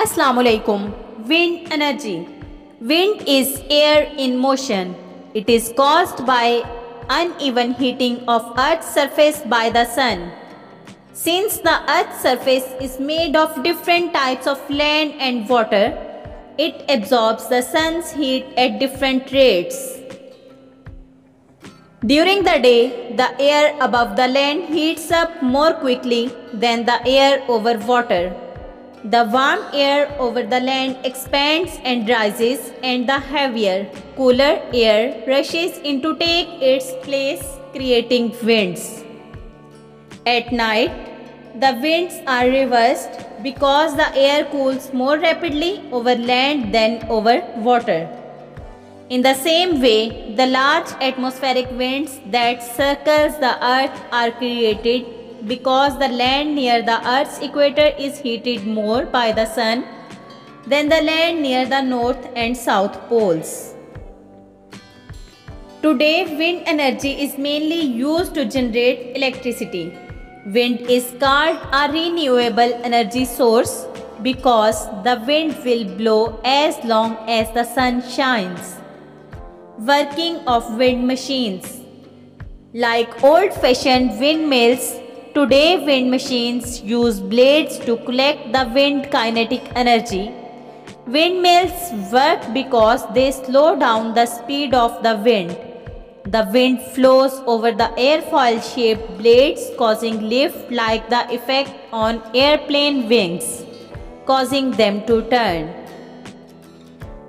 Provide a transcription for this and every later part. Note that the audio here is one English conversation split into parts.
Assalamu alaikum. Wind energy. Wind is air in motion. It is caused by uneven heating of Earth's surface by the sun. Since the Earth's surface is made of different types of land and water, it absorbs the sun's heat at different rates. During the day, the air above the land heats up more quickly than the air over water. The warm air over the land expands and rises, and the heavier, cooler air rushes in to take its place, creating winds. At night, the winds are reversed because the air cools more rapidly over land than over water. In the same way, the large atmospheric winds that circles the earth are created because the land near the earth's equator is heated more by the sun than the land near the north and south poles. Today, wind energy is mainly used to generate electricity. Wind is called a renewable energy source because the wind will blow as long as the sun shines. Working of wind machines. Like old fashioned windmills, today wind machines use blades to collect the wind kinetic energy. Windmills work because they slow down the speed of the wind. The wind flows over the airfoil shaped blades, causing lift like the effect on airplane wings, causing them to turn.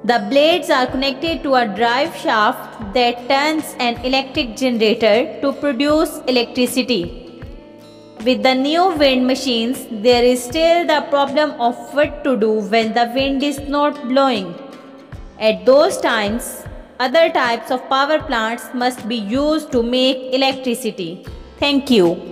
The blades are connected to a drive shaft that turns an electric generator to produce electricity. With the new wind machines, there is still the problem of what to do when the wind is not blowing. At those times, other types of power plants must be used to make electricity. Thank you.